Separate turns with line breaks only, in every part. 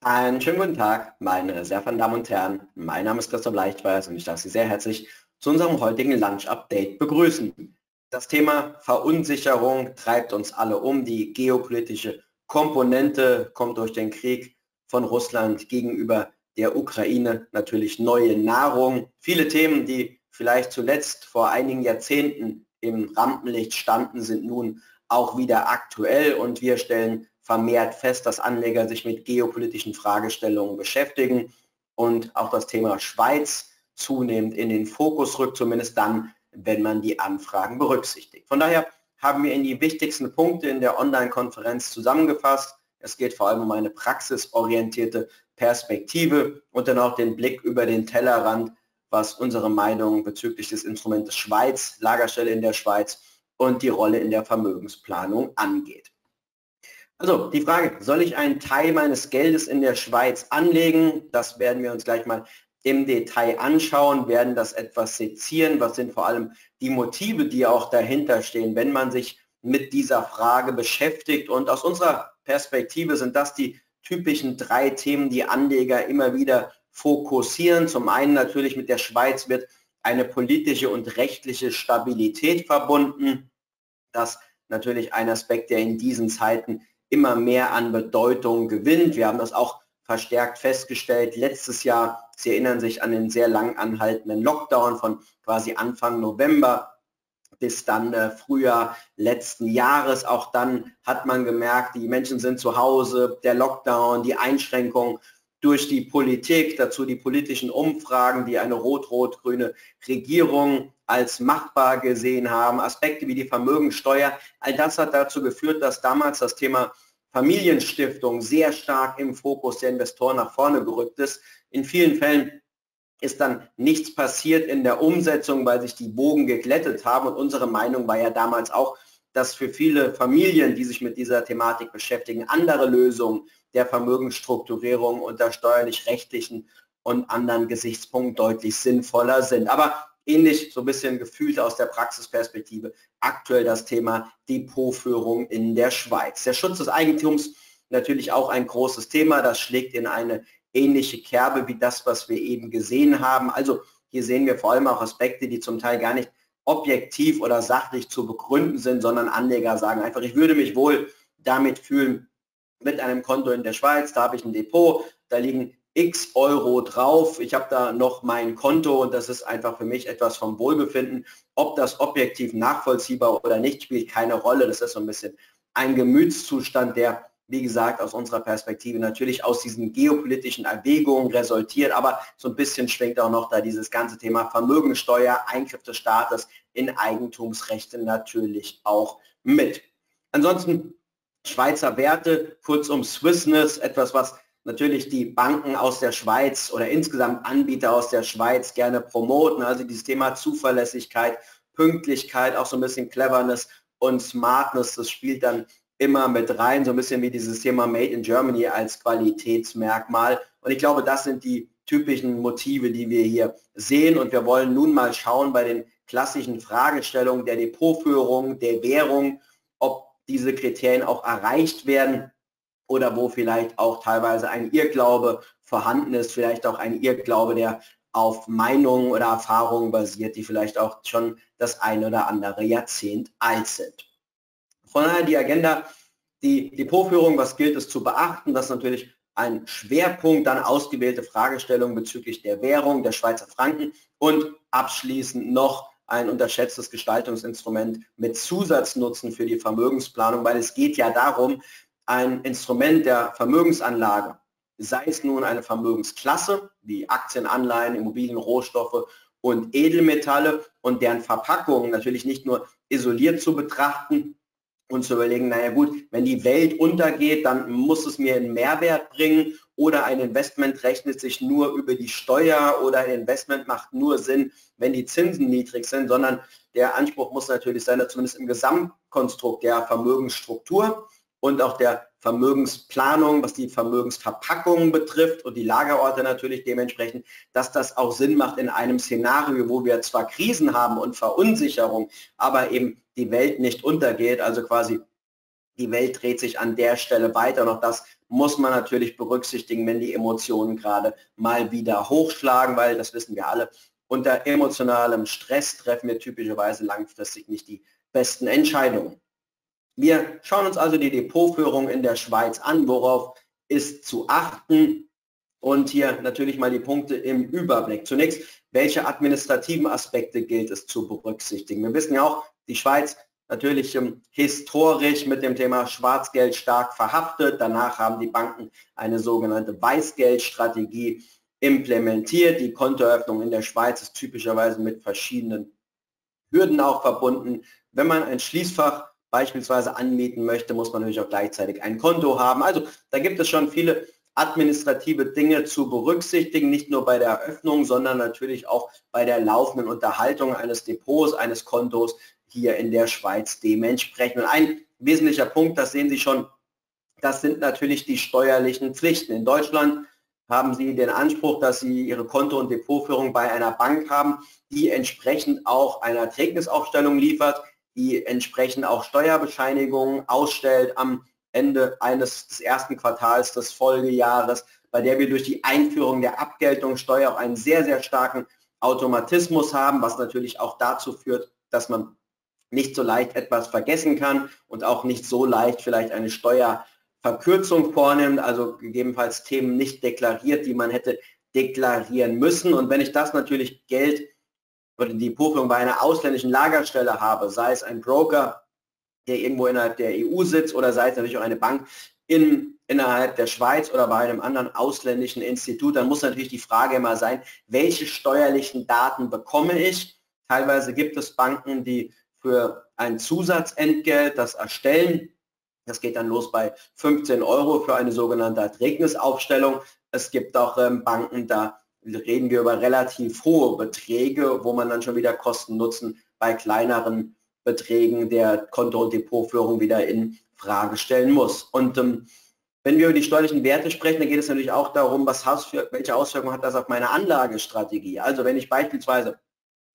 Einen schönen guten Tag, meine sehr verehrten Damen und Herren. Mein Name ist Christoph Leichtweiß und ich darf Sie sehr herzlich zu unserem heutigen Lunch-Update begrüßen. Das Thema Verunsicherung treibt uns alle um. Die geopolitische Komponente kommt durch den Krieg von Russland gegenüber der Ukraine natürlich neue Nahrung. Viele Themen, die vielleicht zuletzt vor einigen Jahrzehnten im Rampenlicht standen, sind nun auch wieder aktuell und wir stellen vermehrt fest, dass Anleger sich mit geopolitischen Fragestellungen beschäftigen und auch das Thema Schweiz zunehmend in den Fokus rückt, zumindest dann, wenn man die Anfragen berücksichtigt. Von daher haben wir in die wichtigsten Punkte in der Online-Konferenz zusammengefasst. Es geht vor allem um eine praxisorientierte Perspektive und dann auch den Blick über den Tellerrand, was unsere Meinung bezüglich des Instrumentes Schweiz, Lagerstelle in der Schweiz und die Rolle in der Vermögensplanung angeht. Also die Frage, soll ich einen Teil meines Geldes in der Schweiz anlegen? Das werden wir uns gleich mal im Detail anschauen, werden das etwas sezieren. Was sind vor allem die Motive, die auch dahinter stehen, wenn man sich mit dieser Frage beschäftigt? Und aus unserer Perspektive sind das die typischen drei Themen, die Anleger immer wieder fokussieren. Zum einen natürlich mit der Schweiz wird eine politische und rechtliche Stabilität verbunden. Das natürlich ein Aspekt, der in diesen Zeiten immer mehr an Bedeutung gewinnt. Wir haben das auch verstärkt festgestellt letztes Jahr. Sie erinnern sich an den sehr lang anhaltenden Lockdown von quasi Anfang November bis dann äh, Frühjahr letzten Jahres. Auch dann hat man gemerkt, die Menschen sind zu Hause, der Lockdown, die Einschränkungen durch die Politik, dazu die politischen Umfragen, die eine rot-rot-grüne Regierung als machbar gesehen haben, Aspekte wie die Vermögensteuer, all das hat dazu geführt, dass damals das Thema Familienstiftung sehr stark im Fokus der Investoren nach vorne gerückt ist. In vielen Fällen ist dann nichts passiert in der Umsetzung, weil sich die Bogen geglättet haben. Und unsere Meinung war ja damals auch, dass für viele Familien, die sich mit dieser Thematik beschäftigen, andere Lösungen der Vermögensstrukturierung unter steuerlich-rechtlichen und anderen Gesichtspunkten deutlich sinnvoller sind. Aber ähnlich so ein bisschen gefühlt aus der Praxisperspektive aktuell das Thema Depotführung in der Schweiz. Der Schutz des Eigentums natürlich auch ein großes Thema. Das schlägt in eine ähnliche Kerbe wie das, was wir eben gesehen haben. Also hier sehen wir vor allem auch Aspekte, die zum Teil gar nicht objektiv oder sachlich zu begründen sind, sondern Anleger sagen einfach, ich würde mich wohl damit fühlen, mit einem Konto in der Schweiz, da habe ich ein Depot, da liegen x Euro drauf, ich habe da noch mein Konto und das ist einfach für mich etwas vom Wohlbefinden. Ob das objektiv nachvollziehbar oder nicht, spielt keine Rolle. Das ist so ein bisschen ein Gemütszustand, der, wie gesagt, aus unserer Perspektive natürlich aus diesen geopolitischen Erwägungen resultiert, aber so ein bisschen schwingt auch noch da dieses ganze Thema Vermögensteuer, Eingriff des Staates in Eigentumsrechte natürlich auch mit. Ansonsten Schweizer Werte, kurzum Swissness, etwas, was natürlich die Banken aus der Schweiz oder insgesamt Anbieter aus der Schweiz gerne promoten. Also dieses Thema Zuverlässigkeit, Pünktlichkeit, auch so ein bisschen Cleverness und Smartness, das spielt dann immer mit rein, so ein bisschen wie dieses Thema Made in Germany als Qualitätsmerkmal. Und ich glaube, das sind die typischen Motive, die wir hier sehen. Und wir wollen nun mal schauen bei den klassischen Fragestellungen der Depotführung, der Währung, ob diese Kriterien auch erreicht werden oder wo vielleicht auch teilweise ein Irrglaube vorhanden ist, vielleicht auch ein Irrglaube, der auf Meinungen oder Erfahrungen basiert, die vielleicht auch schon das ein oder andere Jahrzehnt alt sind. Von daher die Agenda, die Depotführung, was gilt es zu beachten, das ist natürlich ein Schwerpunkt, dann ausgewählte Fragestellungen bezüglich der Währung, der Schweizer Franken und abschließend noch ein unterschätztes Gestaltungsinstrument mit Zusatznutzen für die Vermögensplanung, weil es geht ja darum, ein Instrument der Vermögensanlage, sei es nun eine Vermögensklasse wie Aktien, Anleihen, Immobilien, Rohstoffe und Edelmetalle und deren Verpackung natürlich nicht nur isoliert zu betrachten und zu überlegen, naja gut, wenn die Welt untergeht, dann muss es mir einen Mehrwert bringen oder ein Investment rechnet sich nur über die Steuer oder ein Investment macht nur Sinn, wenn die Zinsen niedrig sind, sondern der Anspruch muss natürlich sein, dass zumindest im Gesamtkonstrukt der Vermögensstruktur und auch der Vermögensplanung, was die Vermögensverpackungen betrifft und die Lagerorte natürlich dementsprechend, dass das auch Sinn macht in einem Szenario, wo wir zwar Krisen haben und Verunsicherung, aber eben die Welt nicht untergeht, also quasi die Welt dreht sich an der Stelle weiter und auch das muss man natürlich berücksichtigen, wenn die Emotionen gerade mal wieder hochschlagen, weil das wissen wir alle, unter emotionalem Stress treffen wir typischerweise langfristig nicht die besten Entscheidungen. Wir schauen uns also die Depotführung in der Schweiz an, worauf ist zu achten und hier natürlich mal die Punkte im Überblick. Zunächst, welche administrativen Aspekte gilt es zu berücksichtigen? Wir wissen ja auch, die Schweiz natürlich ähm, historisch mit dem Thema Schwarzgeld stark verhaftet. Danach haben die Banken eine sogenannte Weißgeldstrategie implementiert. Die Kontoeröffnung in der Schweiz ist typischerweise mit verschiedenen Hürden auch verbunden. Wenn man ein Schließfach beispielsweise anmieten möchte, muss man natürlich auch gleichzeitig ein Konto haben. Also da gibt es schon viele administrative Dinge zu berücksichtigen, nicht nur bei der Eröffnung, sondern natürlich auch bei der laufenden Unterhaltung eines Depots, eines Kontos hier in der Schweiz dementsprechend. Und ein wesentlicher Punkt, das sehen Sie schon, das sind natürlich die steuerlichen Pflichten. In Deutschland haben Sie den Anspruch, dass Sie Ihre Konto- und Depotführung bei einer Bank haben, die entsprechend auch eine Erträgnisaufstellung liefert, die entsprechend auch Steuerbescheinigungen ausstellt am Ende eines des ersten Quartals des Folgejahres, bei der wir durch die Einführung der Abgeltungssteuer auch einen sehr, sehr starken Automatismus haben, was natürlich auch dazu führt, dass man nicht so leicht etwas vergessen kann und auch nicht so leicht vielleicht eine Steuerverkürzung vornimmt, also gegebenenfalls Themen nicht deklariert, die man hätte deklarieren müssen. Und wenn ich das natürlich Geld oder die Buchung bei einer ausländischen Lagerstelle habe, sei es ein Broker, der irgendwo innerhalb der EU sitzt oder sei es natürlich auch eine Bank in, innerhalb der Schweiz oder bei einem anderen ausländischen Institut, dann muss natürlich die Frage immer sein, welche steuerlichen Daten bekomme ich? Teilweise gibt es Banken, die für ein Zusatzentgelt das erstellen. Das geht dann los bei 15 Euro für eine sogenannte Erträgnisaufstellung. Es gibt auch ähm, Banken, da reden wir über relativ hohe Beträge, wo man dann schon wieder Kosten nutzen bei kleineren Beträgen der Konto- und Depotführung wieder in Frage stellen muss. Und ähm, wenn wir über die steuerlichen Werte sprechen, dann geht es natürlich auch darum, was welche Auswirkungen hat das auf meine Anlagestrategie. Also wenn ich beispielsweise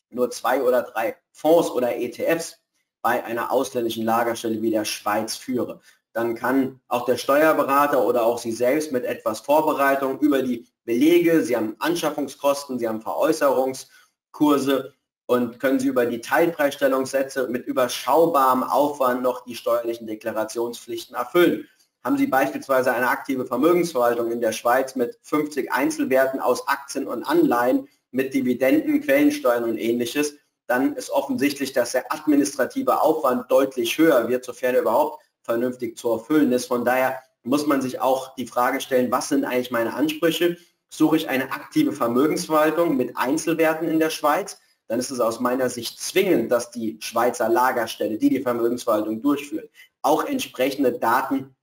nur zwei oder drei Fonds oder ETFs bei einer ausländischen Lagerstelle wie der Schweiz führe, dann kann auch der Steuerberater oder auch Sie selbst mit etwas Vorbereitung über die Belege, Sie haben Anschaffungskosten, Sie haben Veräußerungskurse und können Sie über die Teilpreisstellungssätze mit überschaubarem Aufwand noch die steuerlichen Deklarationspflichten erfüllen. Haben Sie beispielsweise eine aktive Vermögensverwaltung in der Schweiz mit 50 Einzelwerten aus Aktien und Anleihen mit Dividenden, Quellensteuern und ähnliches, dann ist offensichtlich, dass der administrative Aufwand deutlich höher wird, sofern er überhaupt vernünftig zu erfüllen ist. Von daher muss man sich auch die Frage stellen, was sind eigentlich meine Ansprüche? Suche ich eine aktive Vermögensverwaltung mit Einzelwerten in der Schweiz? Dann ist es aus meiner Sicht zwingend, dass die Schweizer Lagerstelle, die die Vermögensverwaltung durchführt, auch entsprechende Daten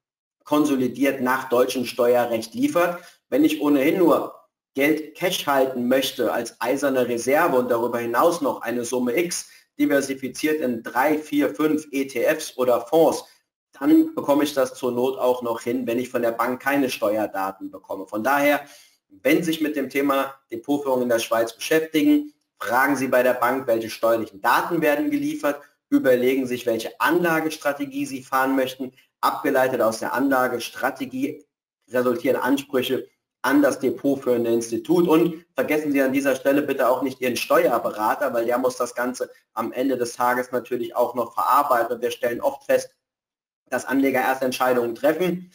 konsolidiert nach deutschem Steuerrecht liefert. Wenn ich ohnehin nur Geld Cash halten möchte als eiserne Reserve und darüber hinaus noch eine Summe X diversifiziert in drei, vier, fünf ETFs oder Fonds, dann bekomme ich das zur Not auch noch hin, wenn ich von der Bank keine Steuerdaten bekomme. Von daher, wenn Sie sich mit dem Thema Depotführung in der Schweiz beschäftigen, fragen Sie bei der Bank, welche steuerlichen Daten werden geliefert, überlegen sich, welche Anlagestrategie Sie fahren möchten. Abgeleitet aus der Anlagestrategie resultieren Ansprüche an das depotführende Institut. Und vergessen Sie an dieser Stelle bitte auch nicht Ihren Steuerberater, weil der muss das Ganze am Ende des Tages natürlich auch noch verarbeiten. Und wir stellen oft fest, dass Anleger erst Entscheidungen treffen.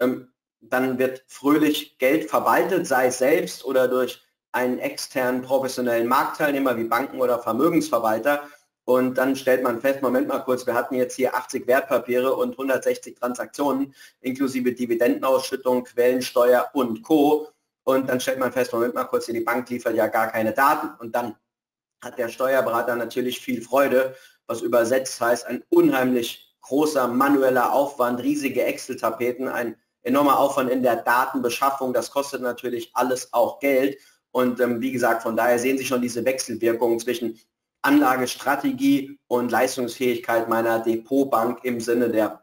Ähm, dann wird fröhlich Geld verwaltet, sei es selbst oder durch einen externen professionellen Marktteilnehmer wie Banken oder Vermögensverwalter. Und dann stellt man fest, Moment mal kurz, wir hatten jetzt hier 80 Wertpapiere und 160 Transaktionen inklusive Dividendenausschüttung, Quellensteuer und Co. Und dann stellt man fest, Moment mal kurz, die Bank liefert ja gar keine Daten. Und dann hat der Steuerberater natürlich viel Freude, was übersetzt heißt, ein unheimlich großer manueller Aufwand, riesige Excel-Tapeten, ein enormer Aufwand in der Datenbeschaffung. Das kostet natürlich alles auch Geld. Und ähm, wie gesagt, von daher sehen Sie schon diese Wechselwirkung zwischen Anlagestrategie und Leistungsfähigkeit meiner Depotbank im Sinne der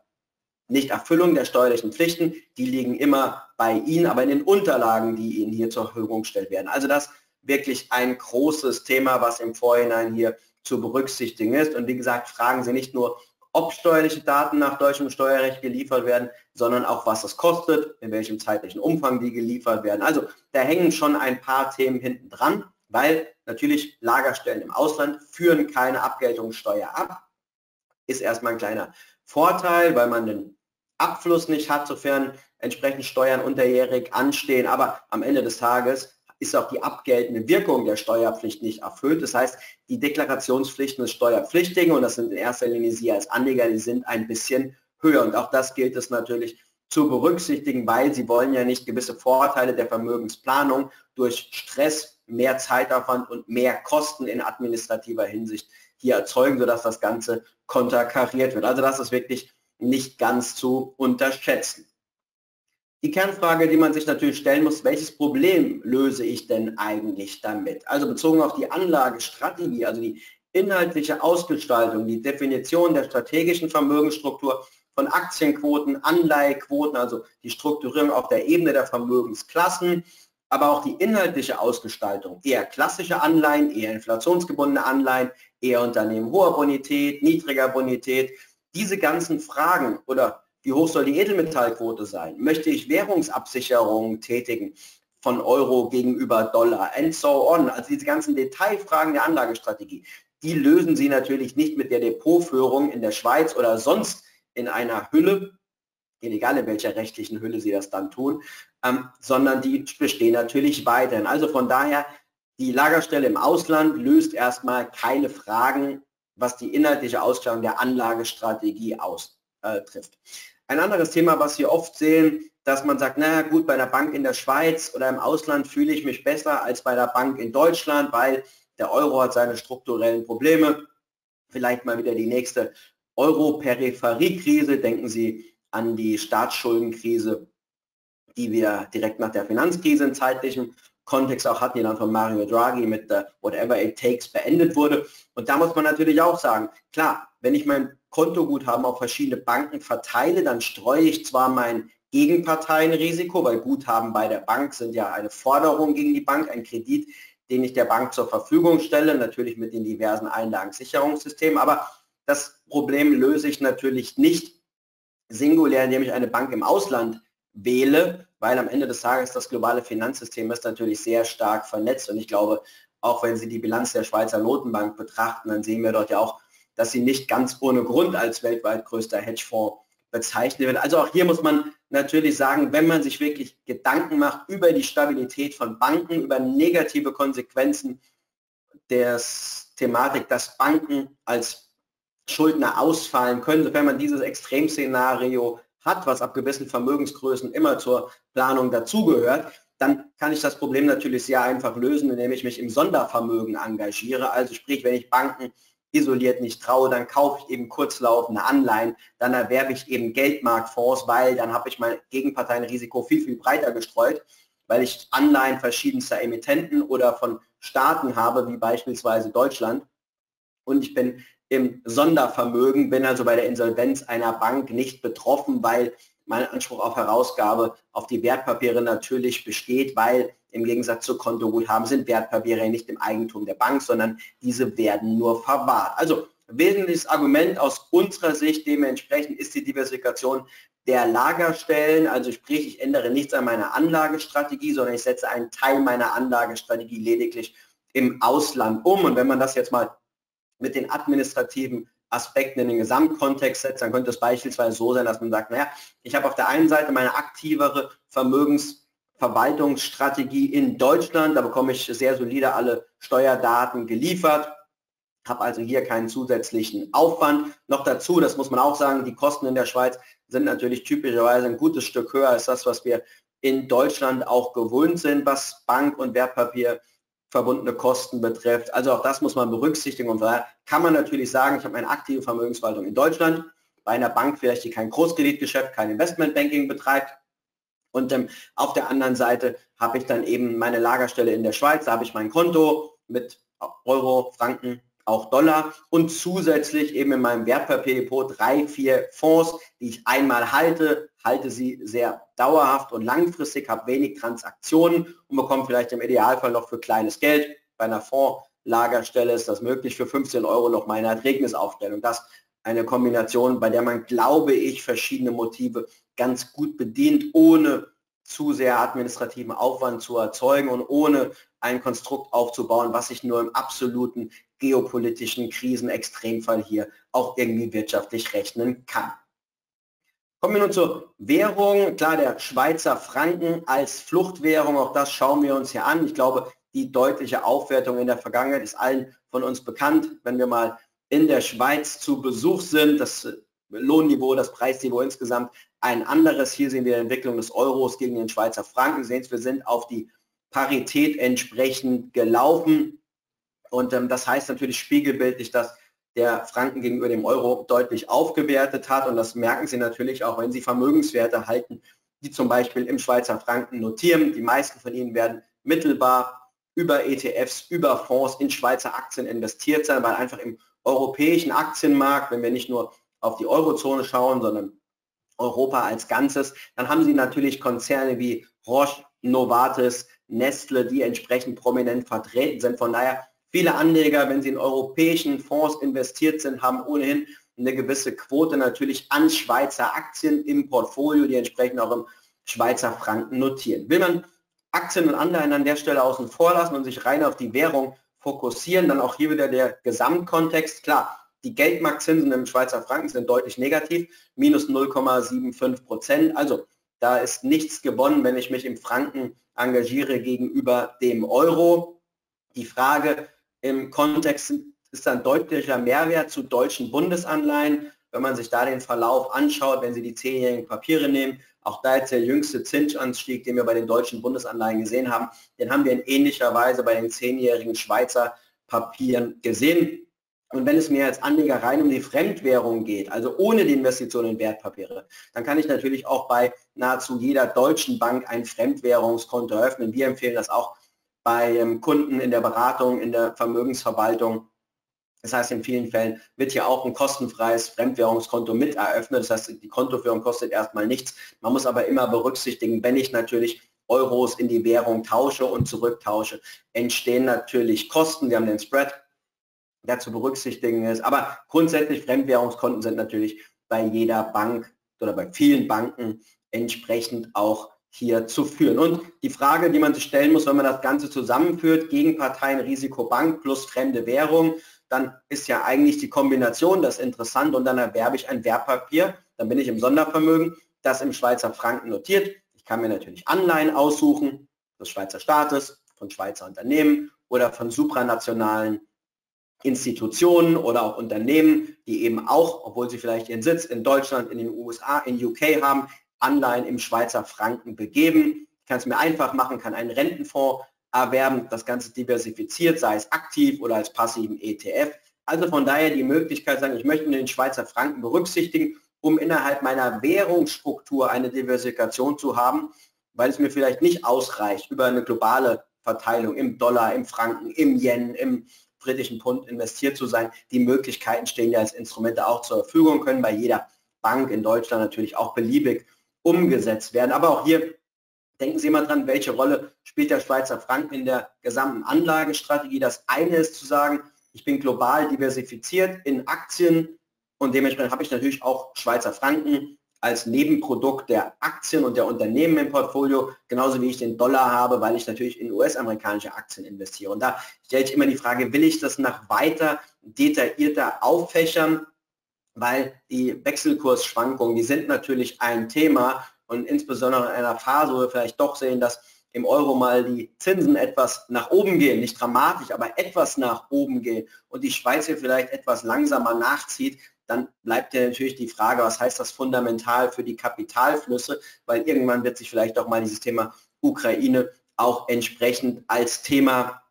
Nichterfüllung der steuerlichen Pflichten. Die liegen immer bei Ihnen, aber in den Unterlagen, die Ihnen hier zur Verfügung gestellt werden. Also das wirklich ein großes Thema, was im Vorhinein hier zu berücksichtigen ist. Und wie gesagt, fragen Sie nicht nur ob steuerliche Daten nach deutschem Steuerrecht geliefert werden, sondern auch was es kostet, in welchem zeitlichen Umfang die geliefert werden. Also da hängen schon ein paar Themen hinten dran, weil natürlich Lagerstellen im Ausland führen keine Abgeltungssteuer ab. Ist erstmal ein kleiner Vorteil, weil man den Abfluss nicht hat, sofern entsprechend Steuern unterjährig anstehen. Aber am Ende des Tages ist auch die abgeltende Wirkung der Steuerpflicht nicht erfüllt. Das heißt, die Deklarationspflichten des Steuerpflichtigen, und das sind in erster Linie Sie als Anleger, die sind ein bisschen höher. Und auch das gilt es natürlich zu berücksichtigen, weil Sie wollen ja nicht gewisse Vorteile der Vermögensplanung durch Stress, mehr Zeitaufwand und mehr Kosten in administrativer Hinsicht hier erzeugen, sodass das Ganze konterkariert wird. Also das ist wirklich nicht ganz zu unterschätzen. Die Kernfrage, die man sich natürlich stellen muss, welches Problem löse ich denn eigentlich damit? Also bezogen auf die Anlagestrategie, also die inhaltliche Ausgestaltung, die Definition der strategischen Vermögensstruktur von Aktienquoten, Anleihequoten, also die Strukturierung auf der Ebene der Vermögensklassen, aber auch die inhaltliche Ausgestaltung, eher klassische Anleihen, eher inflationsgebundene Anleihen, eher Unternehmen hoher Bonität, niedriger Bonität. Diese ganzen Fragen oder wie hoch soll die Edelmetallquote sein? Möchte ich Währungsabsicherung tätigen von Euro gegenüber Dollar and so on? Also diese ganzen Detailfragen der Anlagestrategie, die lösen Sie natürlich nicht mit der Depotführung in der Schweiz oder sonst in einer Hülle, egal in welcher rechtlichen Hülle Sie das dann tun, ähm, sondern die bestehen natürlich weiterhin. Also von daher, die Lagerstelle im Ausland löst erstmal keine Fragen, was die inhaltliche Ausstellung der Anlagestrategie austrifft. Äh, ein anderes Thema, was wir oft sehen, dass man sagt, naja gut, bei der Bank in der Schweiz oder im Ausland fühle ich mich besser als bei der Bank in Deutschland, weil der Euro hat seine strukturellen Probleme. Vielleicht mal wieder die nächste Euro-Peripheriekrise. Denken Sie an die Staatsschuldenkrise, die wir direkt nach der Finanzkrise in zeitlichem Kontext auch hatten, die dann von Mario Draghi mit der Whatever It Takes beendet wurde. Und da muss man natürlich auch sagen, klar, wenn ich mein Kontoguthaben auf verschiedene Banken verteile, dann streue ich zwar mein Gegenparteienrisiko, weil Guthaben bei der Bank sind ja eine Forderung gegen die Bank, ein Kredit, den ich der Bank zur Verfügung stelle, natürlich mit den diversen Einlagensicherungssystemen, aber das Problem löse ich natürlich nicht singulär, indem ich eine Bank im Ausland wähle, weil am Ende des Tages das globale Finanzsystem ist natürlich sehr stark vernetzt und ich glaube, auch wenn Sie die Bilanz der Schweizer Notenbank betrachten, dann sehen wir dort ja auch dass sie nicht ganz ohne Grund als weltweit größter Hedgefonds bezeichnet wird. Also auch hier muss man natürlich sagen, wenn man sich wirklich Gedanken macht über die Stabilität von Banken, über negative Konsequenzen der Thematik, dass Banken als Schuldner ausfallen können, sofern man dieses Extremszenario hat, was ab gewissen Vermögensgrößen immer zur Planung dazugehört, dann kann ich das Problem natürlich sehr einfach lösen, indem ich mich im Sondervermögen engagiere. Also sprich, wenn ich Banken isoliert nicht traue, dann kaufe ich eben kurzlaufende Anleihen, dann erwerbe ich eben Geldmarktfonds, weil dann habe ich mein Gegenparteienrisiko viel, viel breiter gestreut, weil ich Anleihen verschiedenster Emittenten oder von Staaten habe, wie beispielsweise Deutschland. Und ich bin im Sondervermögen, bin also bei der Insolvenz einer Bank nicht betroffen, weil mein Anspruch auf Herausgabe auf die Wertpapiere natürlich besteht, weil im Gegensatz zu Kontoguthaben sind Wertpapiere nicht im Eigentum der Bank, sondern diese werden nur verwahrt. Also wesentliches Argument aus unserer Sicht dementsprechend ist die Diversifikation der Lagerstellen. Also sprich, ich ändere nichts an meiner Anlagestrategie, sondern ich setze einen Teil meiner Anlagestrategie lediglich im Ausland um. Und wenn man das jetzt mal mit den administrativen Aspekten in den Gesamtkontext setzt, dann könnte es beispielsweise so sein, dass man sagt, naja, ich habe auf der einen Seite meine aktivere Vermögensverwaltungsstrategie in Deutschland, da bekomme ich sehr solide alle Steuerdaten geliefert, habe also hier keinen zusätzlichen Aufwand. Noch dazu, das muss man auch sagen, die Kosten in der Schweiz sind natürlich typischerweise ein gutes Stück höher als das, was wir in Deutschland auch gewohnt sind, was Bank- und Wertpapier verbundene Kosten betrifft. Also auch das muss man berücksichtigen und daher kann man natürlich sagen, ich habe eine aktive Vermögensverwaltung in Deutschland, bei einer Bank vielleicht, die kein Großkreditgeschäft, kein Investmentbanking betreibt. Und ähm, auf der anderen Seite habe ich dann eben meine Lagerstelle in der Schweiz, da habe ich mein Konto mit Euro, Franken, auch Dollar und zusätzlich eben in meinem Wertpapierdepot drei, vier Fonds, die ich einmal halte, halte sie sehr dauerhaft und langfristig, habe wenig Transaktionen und bekomme vielleicht im Idealfall noch für kleines Geld. Bei einer Fondslagerstelle ist das möglich, für 15 Euro noch meine Erträgnisaufstellung. Das eine Kombination, bei der man, glaube ich, verschiedene Motive ganz gut bedient, ohne zu sehr administrativen Aufwand zu erzeugen und ohne ein Konstrukt aufzubauen, was sich nur im absoluten geopolitischen Krisenextremfall hier auch irgendwie wirtschaftlich rechnen kann. Kommen wir nun zur Währung. Klar, der Schweizer Franken als Fluchtwährung, auch das schauen wir uns hier an. Ich glaube, die deutliche Aufwertung in der Vergangenheit ist allen von uns bekannt. Wenn wir mal in der Schweiz zu Besuch sind, das Lohnniveau, das Preisniveau insgesamt ein anderes. Hier sehen wir die Entwicklung des Euros gegen den Schweizer Franken. Sie sehen, wir sind auf die Parität entsprechend gelaufen. Und ähm, das heißt natürlich spiegelbildlich, dass der Franken gegenüber dem Euro deutlich aufgewertet hat. Und das merken Sie natürlich auch, wenn Sie Vermögenswerte halten, die zum Beispiel im Schweizer Franken notieren. Die meisten von Ihnen werden mittelbar über ETFs, über Fonds in Schweizer Aktien investiert sein, weil einfach im europäischen Aktienmarkt, wenn wir nicht nur auf die Eurozone schauen, sondern Europa als Ganzes, dann haben Sie natürlich Konzerne wie Roche, Novartis, Nestle, die entsprechend prominent vertreten sind. Von daher viele Anleger, wenn sie in europäischen Fonds investiert sind, haben ohnehin eine gewisse Quote natürlich an Schweizer Aktien im Portfolio, die entsprechend auch im Schweizer Franken notieren. Will man Aktien und Anleihen an der Stelle außen vor lassen und sich rein auf die Währung fokussieren, dann auch hier wieder der Gesamtkontext. Klar, die Geldmarktzinsen im Schweizer Franken sind deutlich negativ, minus 0,75 Prozent. Also da ist nichts gewonnen, wenn ich mich im Franken engagiere gegenüber dem Euro. Die Frage im Kontext ist ein deutlicher Mehrwert zu deutschen Bundesanleihen. Wenn man sich da den Verlauf anschaut, wenn Sie die zehnjährigen Papiere nehmen, auch da jetzt der jüngste Zinsanstieg, den wir bei den deutschen Bundesanleihen gesehen haben, den haben wir in ähnlicher Weise bei den zehnjährigen Schweizer Papieren gesehen. Und wenn es mir als Anleger rein um die Fremdwährung geht, also ohne die Investition in Wertpapiere, dann kann ich natürlich auch bei nahezu jeder deutschen Bank ein Fremdwährungskonto eröffnen. Wir empfehlen das auch bei ähm, Kunden in der Beratung, in der Vermögensverwaltung. Das heißt, in vielen Fällen wird hier auch ein kostenfreies Fremdwährungskonto mit eröffnet. Das heißt, die Kontoführung kostet erstmal nichts. Man muss aber immer berücksichtigen, wenn ich natürlich Euros in die Währung tausche und zurücktausche, entstehen natürlich Kosten. Wir haben den Spread der zu berücksichtigen ist. Aber grundsätzlich Fremdwährungskonten sind natürlich bei jeder Bank oder bei vielen Banken entsprechend auch hier zu führen. Und die Frage, die man sich stellen muss, wenn man das Ganze zusammenführt, Gegenparteien, Risikobank plus fremde Währung, dann ist ja eigentlich die Kombination das interessant und dann erwerbe ich ein Wertpapier, dann bin ich im Sondervermögen, das im Schweizer Franken notiert. Ich kann mir natürlich Anleihen aussuchen des Schweizer Staates, von Schweizer Unternehmen oder von supranationalen Institutionen oder auch Unternehmen, die eben auch, obwohl sie vielleicht ihren Sitz in Deutschland, in den USA, in UK haben, Anleihen im Schweizer Franken begeben. Ich kann es mir einfach machen, kann einen Rentenfonds erwerben, das Ganze diversifiziert, sei es aktiv oder als passiven ETF. Also von daher die Möglichkeit sagen, ich möchte den Schweizer Franken berücksichtigen, um innerhalb meiner Währungsstruktur eine Diversifikation zu haben, weil es mir vielleicht nicht ausreicht, über eine globale Verteilung im Dollar, im Franken, im Yen, im britischen Pfund investiert zu sein. Die Möglichkeiten stehen ja als Instrumente auch zur Verfügung, können bei jeder Bank in Deutschland natürlich auch beliebig umgesetzt werden. Aber auch hier denken Sie mal dran, welche Rolle spielt der Schweizer Franken in der gesamten Anlagestrategie. Das eine ist zu sagen, ich bin global diversifiziert in Aktien und dementsprechend habe ich natürlich auch Schweizer Franken als Nebenprodukt der Aktien und der Unternehmen im Portfolio, genauso wie ich den Dollar habe, weil ich natürlich in US-amerikanische Aktien investiere. Und da stellt sich immer die Frage, will ich das nach weiter detaillierter auffächern, weil die Wechselkursschwankungen, die sind natürlich ein Thema und insbesondere in einer Phase, wo wir vielleicht doch sehen, dass im Euro mal die Zinsen etwas nach oben gehen, nicht dramatisch, aber etwas nach oben gehen und die Schweiz hier vielleicht etwas langsamer nachzieht, dann bleibt ja natürlich die Frage, was heißt das fundamental für die Kapitalflüsse, weil irgendwann wird sich vielleicht auch mal dieses Thema Ukraine auch entsprechend als Thema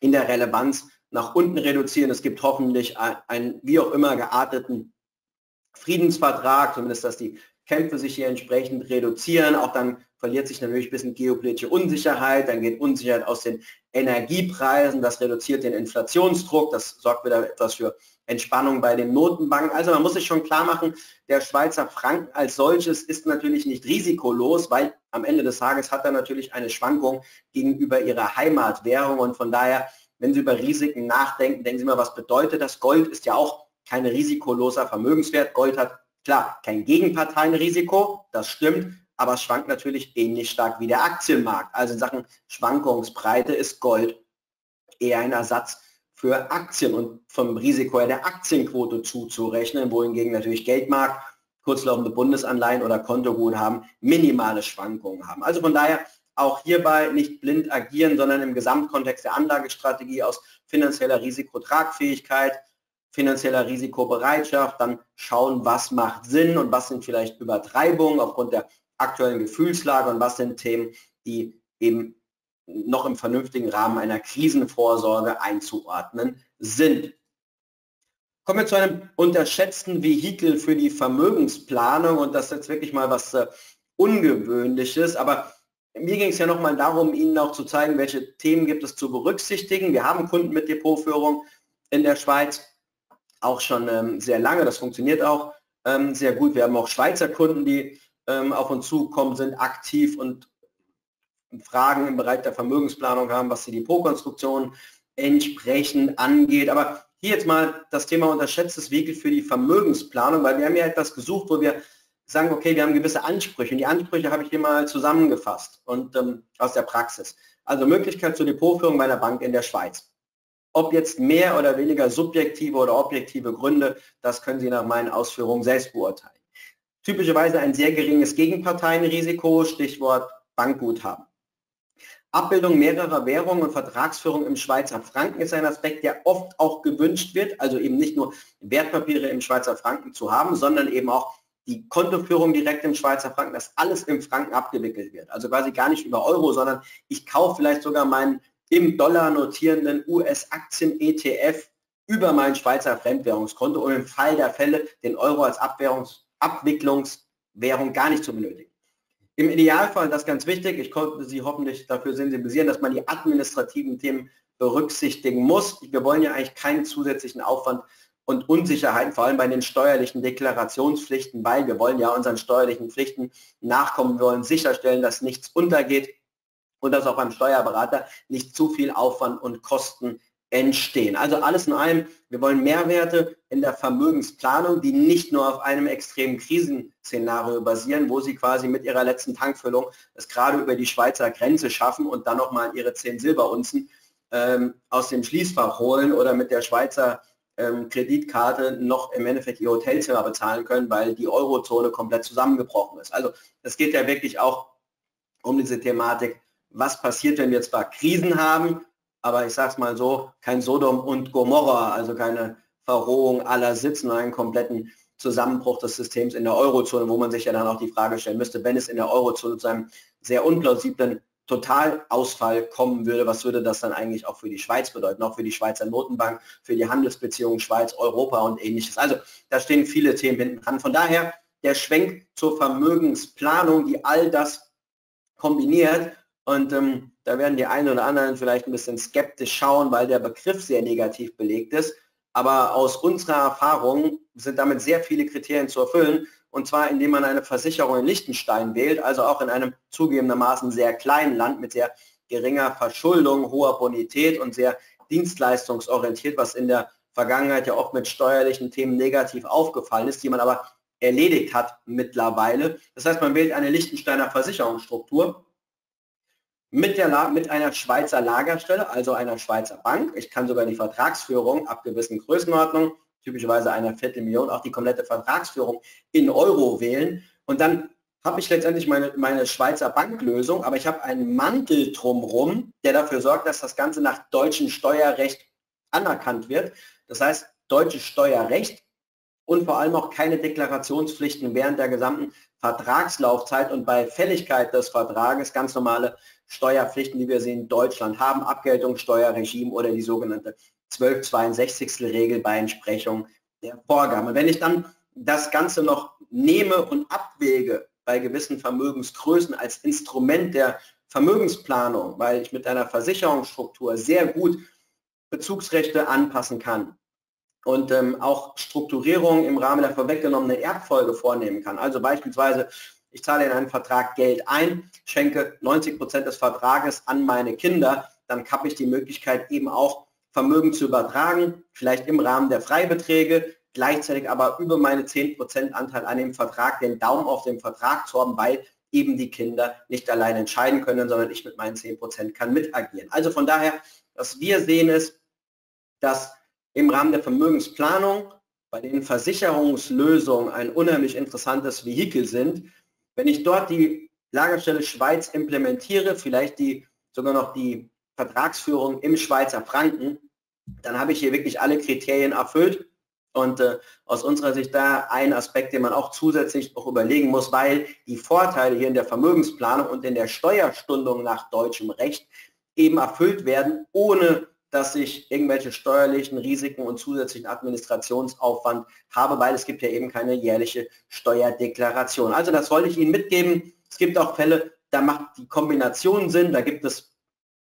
in der Relevanz nach unten reduzieren. Es gibt hoffentlich einen wie auch immer gearteten Friedensvertrag, zumindest dass die Kämpfe sich hier entsprechend reduzieren. Auch dann verliert sich natürlich ein bisschen geopolitische Unsicherheit, dann geht Unsicherheit aus den Energiepreisen, das reduziert den Inflationsdruck, das sorgt wieder etwas für Entspannung bei den Notenbanken. Also man muss sich schon klar machen, der Schweizer Franken als solches ist natürlich nicht risikolos, weil am Ende des Tages hat er natürlich eine Schwankung gegenüber ihrer Heimatwährung und von daher, wenn Sie über Risiken nachdenken, denken Sie mal, was bedeutet das? Gold ist ja auch kein risikoloser Vermögenswert. Gold hat klar kein Gegenparteienrisiko, das stimmt, aber schwankt natürlich ähnlich stark wie der Aktienmarkt. Also in Sachen Schwankungsbreite ist Gold eher ein Ersatz für Aktien und vom Risiko her der Aktienquote zuzurechnen, wohingegen natürlich Geldmarkt, kurzlaufende Bundesanleihen oder Kontoguthaben minimale Schwankungen haben. Also von daher auch hierbei nicht blind agieren, sondern im Gesamtkontext der Anlagestrategie aus finanzieller Risikotragfähigkeit, finanzieller Risikobereitschaft, dann schauen, was macht Sinn und was sind vielleicht Übertreibungen aufgrund der aktuellen Gefühlslage und was sind Themen, die eben noch im vernünftigen Rahmen einer Krisenvorsorge einzuordnen sind. Kommen wir zu einem unterschätzten Vehikel für die Vermögensplanung und das ist jetzt wirklich mal was äh, Ungewöhnliches, aber mir ging es ja nochmal darum, Ihnen auch zu zeigen, welche Themen gibt es zu berücksichtigen. Wir haben Kunden mit Depotführung in der Schweiz auch schon ähm, sehr lange, das funktioniert auch ähm, sehr gut. Wir haben auch Schweizer Kunden, die ähm, auf uns zukommen, sind aktiv und Fragen im Bereich der Vermögensplanung haben, was die Depotkonstruktion entsprechend angeht. Aber hier jetzt mal das Thema unterschätztes Wege für die Vermögensplanung, weil wir haben ja etwas gesucht, wo wir sagen, okay, wir haben gewisse Ansprüche. Und die Ansprüche habe ich hier mal zusammengefasst und ähm, aus der Praxis. Also Möglichkeit zur Depotführung bei einer Bank in der Schweiz. Ob jetzt mehr oder weniger subjektive oder objektive Gründe, das können Sie nach meinen Ausführungen selbst beurteilen. Typischerweise ein sehr geringes Gegenparteienrisiko, Stichwort Bankguthaben. Abbildung mehrerer Währungen und Vertragsführung im Schweizer Franken ist ein Aspekt, der oft auch gewünscht wird, also eben nicht nur Wertpapiere im Schweizer Franken zu haben, sondern eben auch die Kontoführung direkt im Schweizer Franken, dass alles im Franken abgewickelt wird. Also quasi gar nicht über Euro, sondern ich kaufe vielleicht sogar meinen im Dollar notierenden US-Aktien-ETF über mein Schweizer Fremdwährungskonto, um im Fall der Fälle den Euro als Abwährungs Abwicklungswährung gar nicht zu benötigen. Im Idealfall, das ist ganz wichtig, ich konnte Sie hoffentlich dafür sensibilisieren, dass man die administrativen Themen berücksichtigen muss. Wir wollen ja eigentlich keinen zusätzlichen Aufwand und Unsicherheiten, vor allem bei den steuerlichen Deklarationspflichten, weil wir wollen ja unseren steuerlichen Pflichten nachkommen, wir wollen sicherstellen, dass nichts untergeht und dass auch beim Steuerberater nicht zu viel Aufwand und Kosten entstehen. Also alles in allem, wir wollen Mehrwerte in der Vermögensplanung, die nicht nur auf einem extremen Krisenszenario basieren, wo sie quasi mit ihrer letzten Tankfüllung es gerade über die Schweizer Grenze schaffen und dann nochmal ihre 10 Silberunzen ähm, aus dem Schließfach holen oder mit der Schweizer ähm, Kreditkarte noch im Endeffekt ihr Hotelzimmer bezahlen können, weil die Eurozone komplett zusammengebrochen ist. Also es geht ja wirklich auch um diese Thematik, was passiert, wenn wir zwar Krisen haben, aber ich sage es mal so, kein Sodom und Gomorra, also keine Verrohung aller Sitzen, einen kompletten Zusammenbruch des Systems in der Eurozone, wo man sich ja dann auch die Frage stellen müsste, wenn es in der Eurozone zu einem sehr unplausiblen Totalausfall kommen würde, was würde das dann eigentlich auch für die Schweiz bedeuten, auch für die Schweizer Notenbank, für die Handelsbeziehungen Schweiz, Europa und ähnliches. Also da stehen viele Themen hinten dran. Von daher der Schwenk zur Vermögensplanung, die all das kombiniert und ähm, da werden die einen oder anderen vielleicht ein bisschen skeptisch schauen, weil der Begriff sehr negativ belegt ist. Aber aus unserer Erfahrung sind damit sehr viele Kriterien zu erfüllen. Und zwar indem man eine Versicherung in Liechtenstein wählt, also auch in einem zugegebenermaßen sehr kleinen Land mit sehr geringer Verschuldung, hoher Bonität und sehr dienstleistungsorientiert, was in der Vergangenheit ja oft mit steuerlichen Themen negativ aufgefallen ist, die man aber erledigt hat mittlerweile. Das heißt, man wählt eine Liechtensteiner Versicherungsstruktur mit, der, mit einer Schweizer Lagerstelle, also einer Schweizer Bank. Ich kann sogar die Vertragsführung ab gewissen Größenordnungen, typischerweise einer Viertelmillion, auch die komplette Vertragsführung in Euro wählen. Und dann habe ich letztendlich meine, meine Schweizer Banklösung, aber ich habe einen Mantel drumherum, der dafür sorgt, dass das Ganze nach deutschem Steuerrecht anerkannt wird. Das heißt, deutsches Steuerrecht und vor allem auch keine Deklarationspflichten während der gesamten Vertragslaufzeit und bei Fälligkeit des Vertrages ganz normale Steuerpflichten, die wir sehen in Deutschland haben, Abgeltungssteuerregime oder die sogenannte 1262. Regel bei Entsprechung der Vorgaben. Und wenn ich dann das Ganze noch nehme und abwäge bei gewissen Vermögensgrößen als Instrument der Vermögensplanung, weil ich mit einer Versicherungsstruktur sehr gut Bezugsrechte anpassen kann und ähm, auch Strukturierung im Rahmen der vorweggenommenen Erbfolge vornehmen kann. Also beispielsweise ich zahle in einen Vertrag Geld ein, schenke 90 Prozent des Vertrages an meine Kinder, dann habe ich die Möglichkeit eben auch Vermögen zu übertragen, vielleicht im Rahmen der Freibeträge, gleichzeitig aber über meine 10% Anteil an dem Vertrag den Daumen auf dem Vertrag zu haben, weil eben die Kinder nicht allein entscheiden können, sondern ich mit meinen 10% kann mitagieren. Also von daher, was wir sehen ist, dass im Rahmen der Vermögensplanung bei den Versicherungslösungen ein unheimlich interessantes Vehikel sind. Wenn ich dort die Lagerstelle Schweiz implementiere, vielleicht die sogar noch die Vertragsführung im Schweizer Franken, dann habe ich hier wirklich alle Kriterien erfüllt. Und äh, aus unserer Sicht da ein Aspekt, den man auch zusätzlich noch überlegen muss, weil die Vorteile hier in der Vermögensplanung und in der Steuerstundung nach deutschem Recht eben erfüllt werden, ohne dass ich irgendwelche steuerlichen Risiken und zusätzlichen Administrationsaufwand habe, weil es gibt ja eben keine jährliche Steuerdeklaration. Also das wollte ich Ihnen mitgeben. Es gibt auch Fälle, da macht die Kombination Sinn. Da gibt es,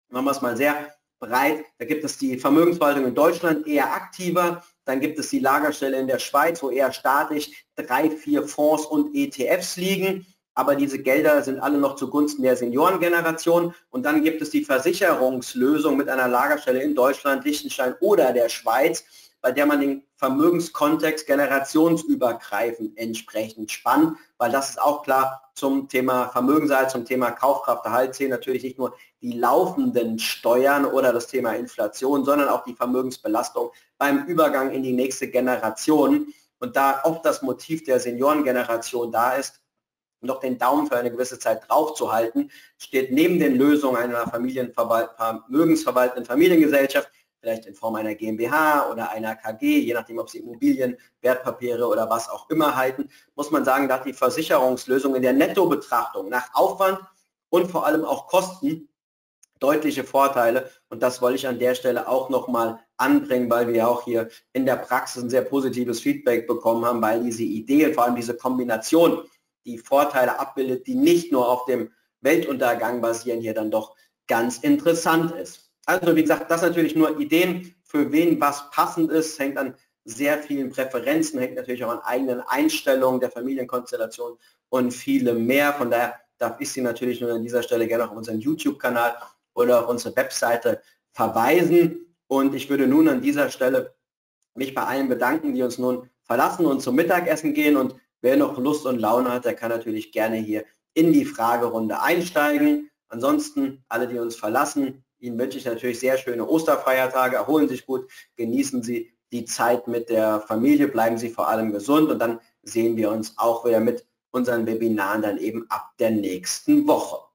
machen wir es mal sehr breit, da gibt es die Vermögensverwaltung in Deutschland eher aktiver. Dann gibt es die Lagerstelle in der Schweiz, wo eher statisch drei, vier Fonds und ETFs liegen aber diese Gelder sind alle noch zugunsten der Seniorengeneration. Und dann gibt es die Versicherungslösung mit einer Lagerstelle in Deutschland, Liechtenstein oder der Schweiz, bei der man den Vermögenskontext generationsübergreifend entsprechend spannt, weil das ist auch klar zum Thema Vermögenseite, zum Thema Kaufkrafterhalt zählen natürlich nicht nur die laufenden Steuern oder das Thema Inflation, sondern auch die Vermögensbelastung beim Übergang in die nächste Generation. Und da oft das Motiv der Seniorengeneration da ist, noch den Daumen für eine gewisse Zeit drauf zu halten, steht neben den Lösungen einer vermögensverwaltenden Familiengesellschaft, vielleicht in Form einer GmbH oder einer KG, je nachdem, ob sie Immobilien, Wertpapiere oder was auch immer halten, muss man sagen, dass die Versicherungslösung in der Nettobetrachtung nach Aufwand und vor allem auch Kosten deutliche Vorteile. Und das wollte ich an der Stelle auch nochmal anbringen, weil wir auch hier in der Praxis ein sehr positives Feedback bekommen haben, weil diese Idee und vor allem diese Kombination die Vorteile abbildet, die nicht nur auf dem Weltuntergang basieren, hier dann doch ganz interessant ist. Also wie gesagt, das natürlich nur Ideen, für wen was passend ist, hängt an sehr vielen Präferenzen, hängt natürlich auch an eigenen Einstellungen der Familienkonstellation und viele mehr. Von daher darf ich Sie natürlich nur an dieser Stelle gerne auf unseren YouTube-Kanal oder auf unsere Webseite verweisen. Und ich würde nun an dieser Stelle mich bei allen bedanken, die uns nun verlassen und zum Mittagessen gehen und Wer noch Lust und Laune hat, der kann natürlich gerne hier in die Fragerunde einsteigen. Ansonsten, alle, die uns verlassen, Ihnen wünsche ich natürlich sehr schöne Osterfeiertage. Erholen Sie sich gut, genießen Sie die Zeit mit der Familie, bleiben Sie vor allem gesund und dann sehen wir uns auch wieder mit unseren Webinaren dann eben ab der nächsten Woche.